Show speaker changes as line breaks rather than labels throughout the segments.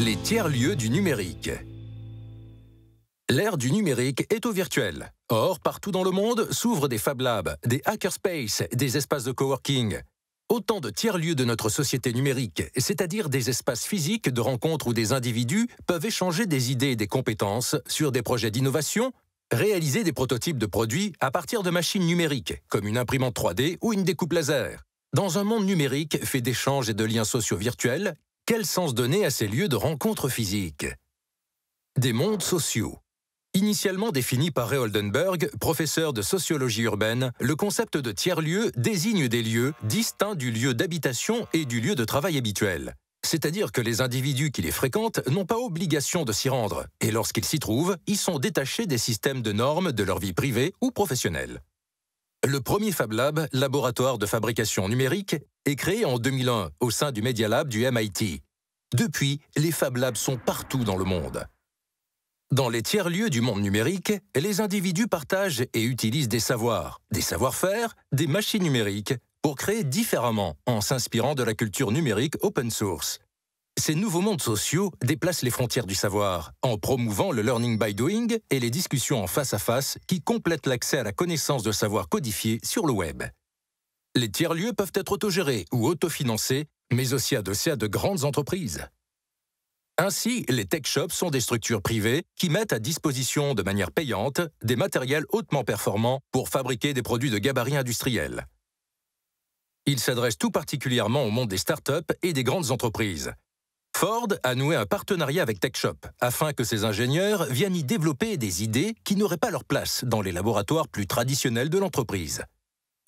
Les tiers-lieux du numérique. L'ère du numérique est au virtuel. Or, partout dans le monde s'ouvrent des Fab Labs, des hackerspaces, des espaces de coworking. Autant de tiers-lieux de notre société numérique, c'est-à-dire des espaces physiques de rencontres où des individus peuvent échanger des idées et des compétences sur des projets d'innovation, réaliser des prototypes de produits à partir de machines numériques, comme une imprimante 3D ou une découpe laser. Dans un monde numérique fait d'échanges et de liens sociaux virtuels, quel sens donner à ces lieux de rencontres physiques Des mondes sociaux. Initialement défini par Ray Oldenburg, professeur de sociologie urbaine, le concept de tiers-lieu désigne des lieux distincts du lieu d'habitation et du lieu de travail habituel. C'est-à-dire que les individus qui les fréquentent n'ont pas obligation de s'y rendre, et lorsqu'ils s'y trouvent, ils sont détachés des systèmes de normes de leur vie privée ou professionnelle. Le premier Fab Lab, laboratoire de fabrication numérique, est créé en 2001 au sein du Media Lab du MIT. Depuis, les Fab Labs sont partout dans le monde. Dans les tiers-lieux du monde numérique, les individus partagent et utilisent des savoirs, des savoir-faire, des machines numériques pour créer différemment en s'inspirant de la culture numérique open source. Ces nouveaux mondes sociaux déplacent les frontières du savoir en promouvant le learning by doing et les discussions en face à face qui complètent l'accès à la connaissance de savoir codifié sur le web. Les tiers-lieux peuvent être autogérés ou autofinancés, mais aussi adossés à de grandes entreprises. Ainsi, les tech shops sont des structures privées qui mettent à disposition de manière payante des matériels hautement performants pour fabriquer des produits de gabarit industriel. Ils s'adressent tout particulièrement au monde des startups et des grandes entreprises, Ford a noué un partenariat avec TechShop afin que ses ingénieurs viennent y développer des idées qui n'auraient pas leur place dans les laboratoires plus traditionnels de l'entreprise.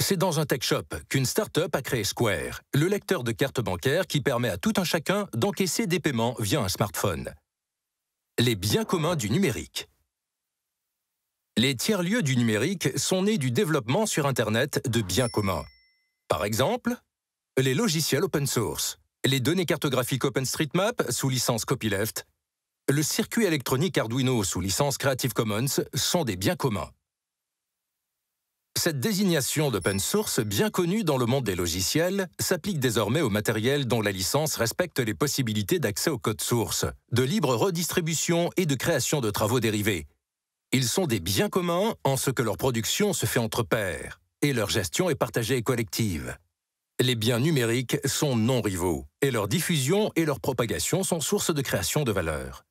C'est dans un tech shop qu'une start-up a créé Square, le lecteur de carte bancaire qui permet à tout un chacun d'encaisser des paiements via un smartphone. Les biens communs du numérique. Les tiers-lieux du numérique sont nés du développement sur Internet de biens communs. Par exemple, les logiciels open source, les données cartographiques OpenStreetMap sous licence copyleft, le circuit électronique Arduino sous licence Creative Commons sont des biens communs. Cette désignation d'open source, bien connue dans le monde des logiciels, s'applique désormais au matériel dont la licence respecte les possibilités d'accès au code source, de libre redistribution et de création de travaux dérivés. Ils sont des biens communs en ce que leur production se fait entre pairs, et leur gestion est partagée et collective. Les biens numériques sont non rivaux et leur diffusion et leur propagation sont source de création de valeur.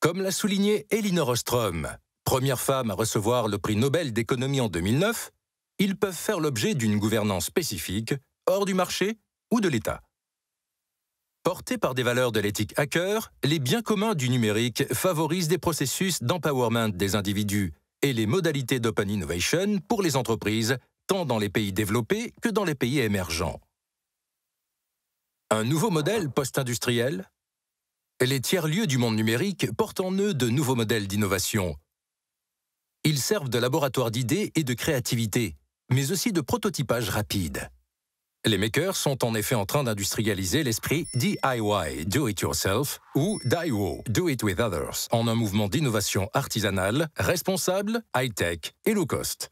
Comme l'a souligné Elinor Ostrom, première femme à recevoir le prix Nobel d'économie en 2009, ils peuvent faire l'objet d'une gouvernance spécifique, hors du marché ou de l'État. Portés par des valeurs de l'éthique hacker, les biens communs du numérique favorisent des processus d'empowerment des individus et les modalités d'open innovation pour les entreprises tant dans les pays développés que dans les pays émergents. Un nouveau modèle post-industriel? Les tiers-lieux du monde numérique portent en eux de nouveaux modèles d'innovation. Ils servent de laboratoire d'idées et de créativité, mais aussi de prototypage rapide. Les makers sont en effet en train d'industrialiser l'esprit DIY, Do It Yourself, ou DIWO, Do It With Others, en un mouvement d'innovation artisanale, responsable, high-tech et low-cost.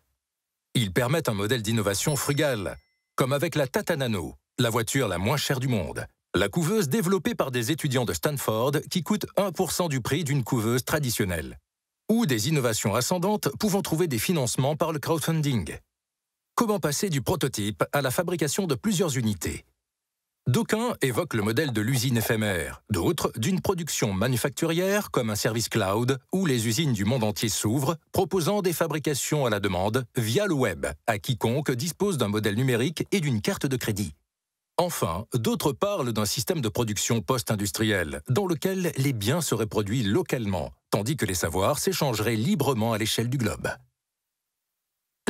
Ils permettent un modèle d'innovation frugal, comme avec la Tata Nano, la voiture la moins chère du monde. La couveuse développée par des étudiants de Stanford qui coûte 1% du prix d'une couveuse traditionnelle. Ou des innovations ascendantes pouvant trouver des financements par le crowdfunding. Comment passer du prototype à la fabrication de plusieurs unités? D'aucuns évoquent le modèle de l'usine éphémère, d'autres d'une production manufacturière comme un service cloud où les usines du monde entier s'ouvrent, proposant des fabrications à la demande via le web à quiconque dispose d'un modèle numérique et d'une carte de crédit. Enfin, d'autres parlent d'un système de production post-industriel dans lequel les biens seraient produits localement, tandis que les savoirs s'échangeraient librement à l'échelle du globe.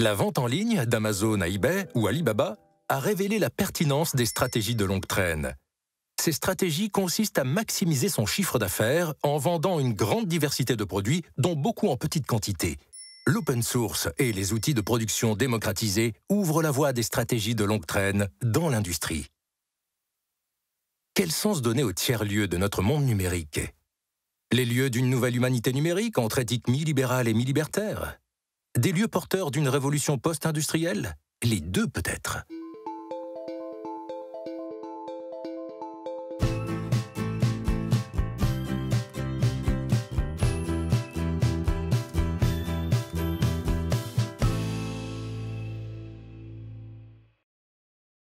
La vente en ligne d'Amazon à eBay ou Alibaba a révélé la pertinence des stratégies de longue traîne. Ces stratégies consistent à maximiser son chiffre d'affaires en vendant une grande diversité de produits, dont beaucoup en petite quantité. L'open source et les outils de production démocratisés ouvrent la voie des stratégies de longue traîne dans l'industrie. Quel sens donner aux tiers-lieux de notre monde numérique? Les lieux d'une nouvelle humanité numérique entre éthique mi-libérale et mi-libertaire? Des lieux porteurs d'une révolution post-industrielle? Les deux peut-être